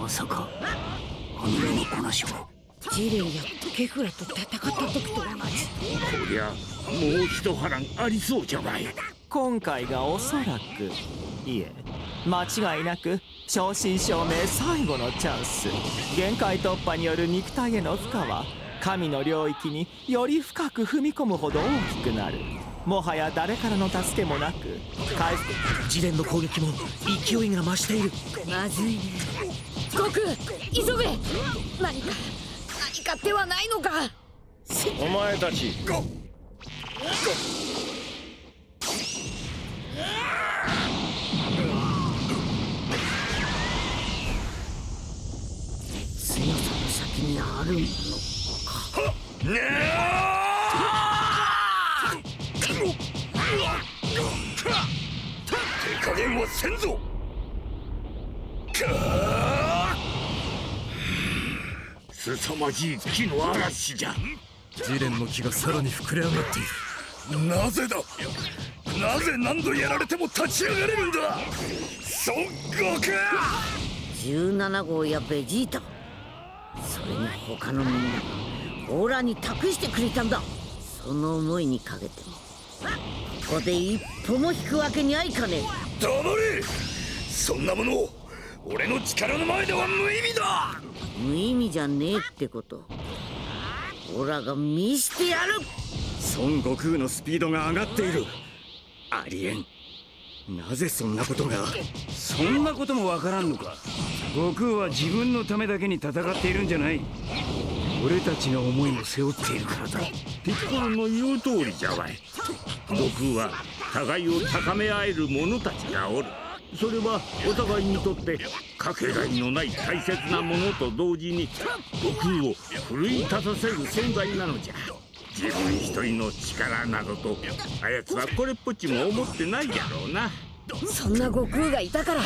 まさかあの世のこなしはジレンやケフラと戦った時と同じこりゃもう一波乱ありそうじゃない。今回がおそらくいえ間違いなく正真正銘最後のチャンス。限界突破による肉体への負荷は神の領域により深く踏み込むほど大きくなる。もはや誰からの助けもなく回復ジレンの攻撃も勢いが増している。まずいね。悟空急げ。何か何か手はないのか。お前たち。強さの先にあるものね手加減はせんぞ。すさまじい木の嵐じゃ。ジレンの気がさらに膨れ上がっている。なぜだ？なぜ何度やられても立ち上がれるんだ？孫悟空17号やベジータ。それに他のみんながオーラに託してくれたんだ。その思いにかけても。ここで一歩も引くわけにはいかね黙れ。そんなもの俺の力の前では無意味だ。え無意味じゃねえってこと。オラが見してやる。孫悟空のスピードが上がっている。ありえん。なぜそんなことが？そんなこともわからんのか。悟空は自分のためだけに戦っているんじゃない。俺たちの思いを背負っているからだ。ピッコロの言う通りじゃわい。悟空は互いを高め合える者たちがおる。それはお互いにとってかけがえのない大切なものと同時に悟空を奮い立たせる存在なのじゃ。自分一人の力などとあやつはこれっぽっちも思ってないやろうな。そんな悟空がいたから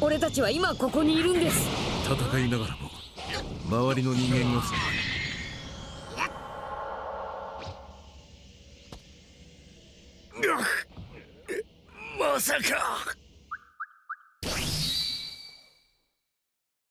俺たちは今ここにいるんです。戦いながらも周りの人間がまさか。